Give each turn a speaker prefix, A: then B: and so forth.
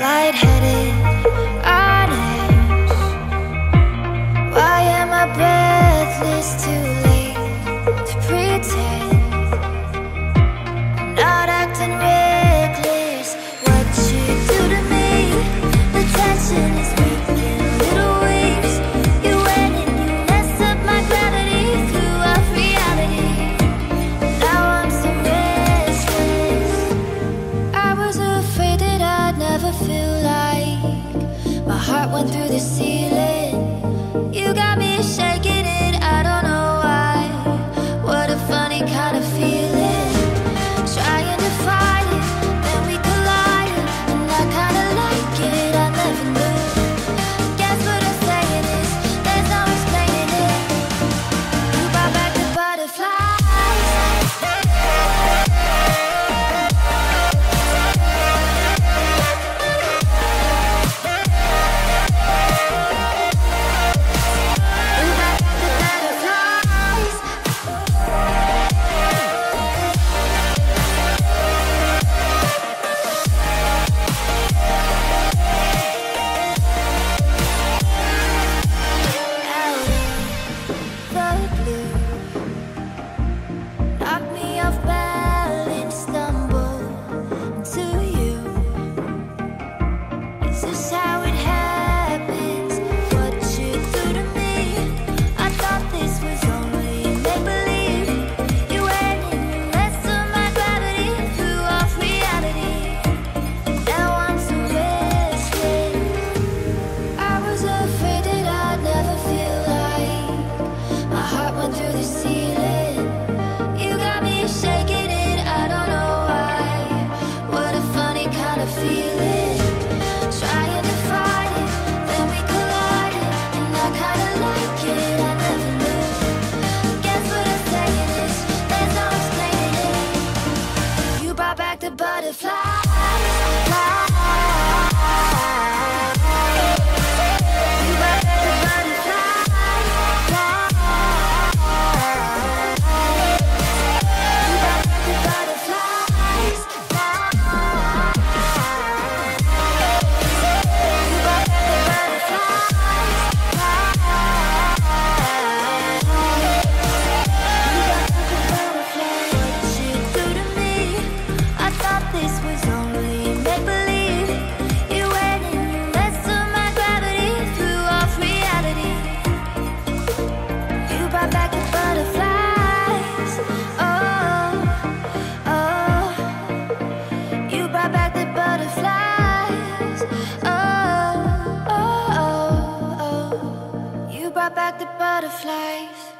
A: Lightheaded, honest Why am I breathless too? heart went through the ceiling. brought back the butterflies. Oh, oh, oh, oh. You brought back the butterflies.